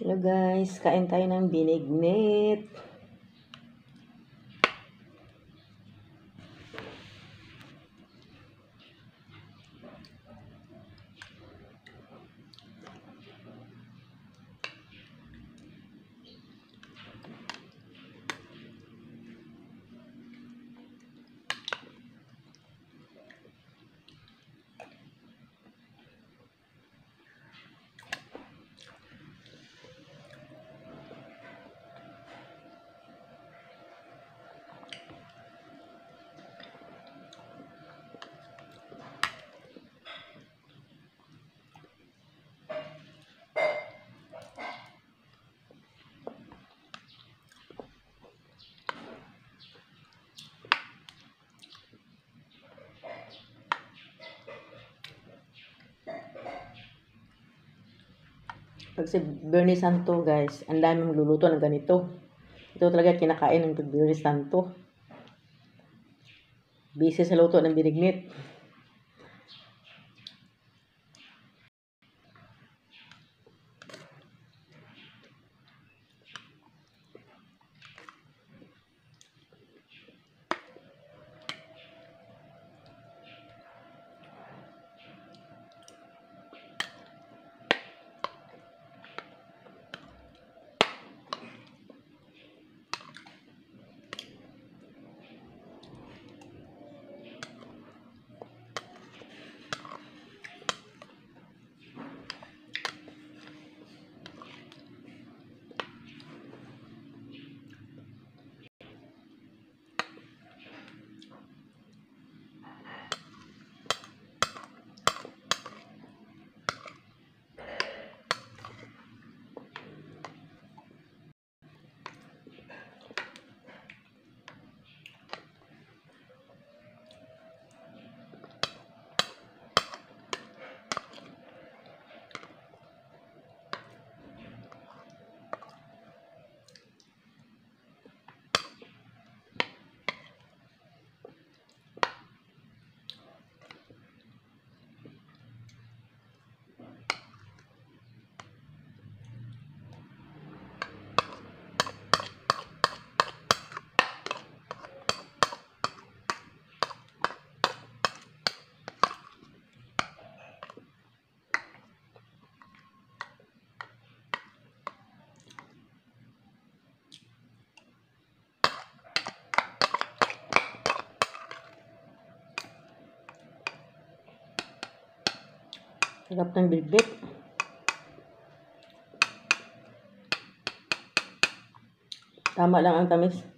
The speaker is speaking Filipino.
Hello guys, kain tayo ng binignit. Pag si Bernie Santo guys, ang dami magluluto ng ganito. Ito talaga kinakain ng Bernie Santo. Busy sa luto ng binignit. Sarap ng bilbit. Tama lang ang tamis.